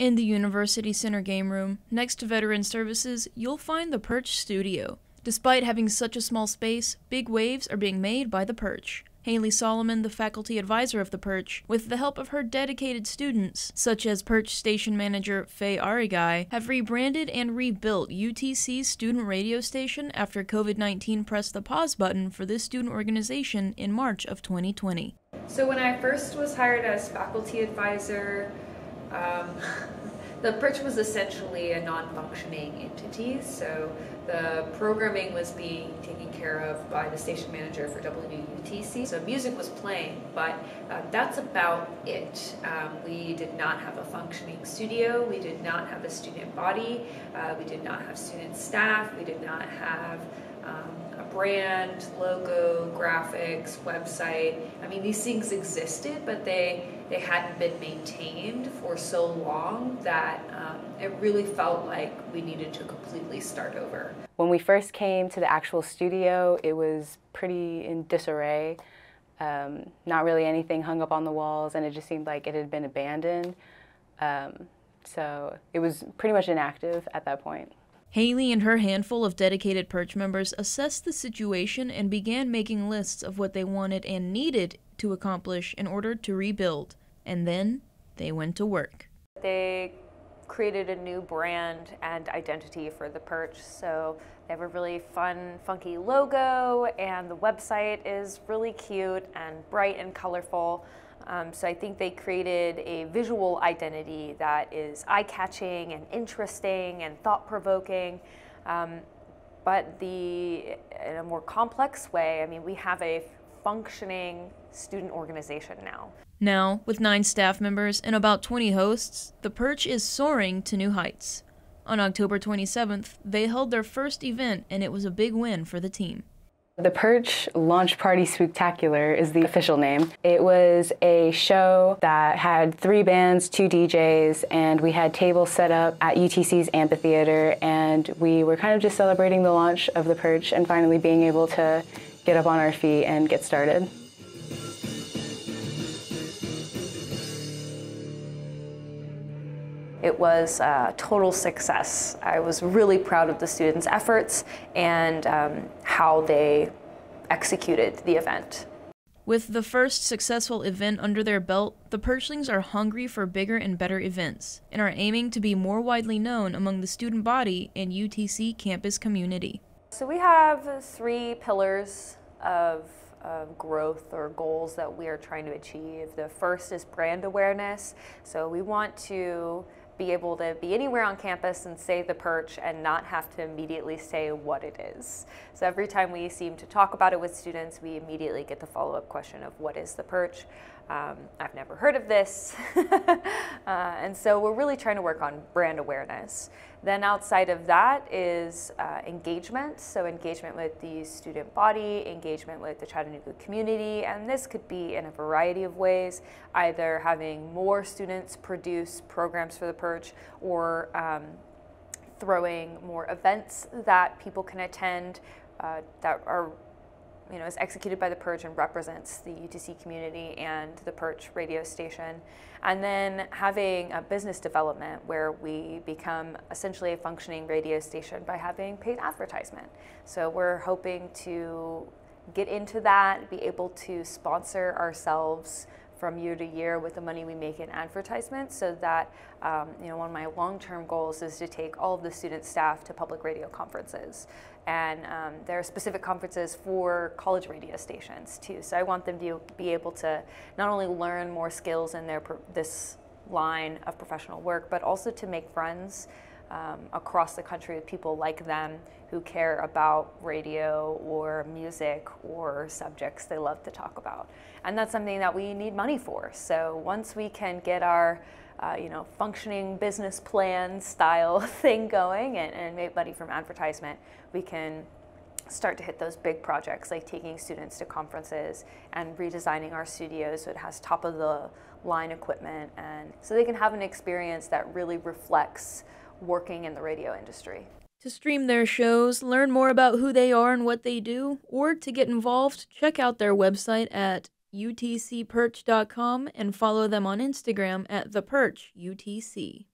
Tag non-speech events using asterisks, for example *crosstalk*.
In the University Center game room, next to Veteran Services, you'll find the Perch Studio. Despite having such a small space, big waves are being made by the Perch. Haley Solomon, the faculty advisor of the Perch, with the help of her dedicated students, such as Perch station manager Faye Arigai, have rebranded and rebuilt UTC's student radio station after COVID 19 pressed the pause button for this student organization in March of 2020. So, when I first was hired as faculty advisor, um, *laughs* the Perch was essentially a non-functioning entity, so the programming was being taken care of by the station manager for WUTC. So music was playing, but uh, that's about it. Um, we did not have a functioning studio. We did not have a student body. Uh, we did not have student staff. We did not have um, a brand, logo, graphics, website. I mean, these things existed, but they they hadn't been maintained for so long that um, it really felt like we needed to completely start over. When we first came to the actual studio, it was pretty in disarray. Um, not really anything hung up on the walls, and it just seemed like it had been abandoned. Um, so it was pretty much inactive at that point. Haley and her handful of dedicated Perch members assessed the situation and began making lists of what they wanted and needed to accomplish in order to rebuild. And then they went to work. They created a new brand and identity for the Perch. So they have a really fun, funky logo, and the website is really cute and bright and colorful. Um, so I think they created a visual identity that is eye-catching and interesting and thought-provoking. Um, but the in a more complex way, I mean, we have a functioning student organization now. Now, with nine staff members and about 20 hosts, the Perch is soaring to new heights. On October 27th, they held their first event, and it was a big win for the team. The Perch Launch Party Spooktacular is the official name. It was a show that had three bands, two DJs, and we had tables set up at UTC's amphitheater, and we were kind of just celebrating the launch of the Perch and finally being able to get up on our feet and get started. It was a total success. I was really proud of the students' efforts and um, how they executed the event. With the first successful event under their belt, the Perchlings are hungry for bigger and better events and are aiming to be more widely known among the student body and UTC campus community. So we have three pillars of, of, growth or goals that we are trying to achieve. The first is brand awareness. So we want to be able to be anywhere on campus and say the perch and not have to immediately say what it is. So every time we seem to talk about it with students, we immediately get the follow-up question of what is the perch? Um, I've never heard of this. *laughs* uh, and so we're really trying to work on brand awareness. Then outside of that is uh, engagement. So engagement with the student body, engagement with the Chattanooga community, and this could be in a variety of ways, either having more students produce programs for the Perch or um, throwing more events that people can attend uh, that are you know, is executed by the Perch and represents the UTC community and the Perch radio station. And then having a business development where we become essentially a functioning radio station by having paid advertisement. So we're hoping to get into that, be able to sponsor ourselves from year to year with the money we make in advertisements so that um, you know one of my long-term goals is to take all of the student staff to public radio conferences. And um, there are specific conferences for college radio stations too. So I want them to be able to not only learn more skills in their this line of professional work but also to make friends um, across the country with people like them who care about radio or music or subjects they love to talk about. And that's something that we need money for. So once we can get our uh, you know, functioning business plan style *laughs* thing going and, and make money from advertisement, we can start to hit those big projects like taking students to conferences and redesigning our studios so it has top of the line equipment and so they can have an experience that really reflects working in the radio industry. To stream their shows, learn more about who they are and what they do, or to get involved, check out their website at utcperch.com and follow them on Instagram at theperchutc.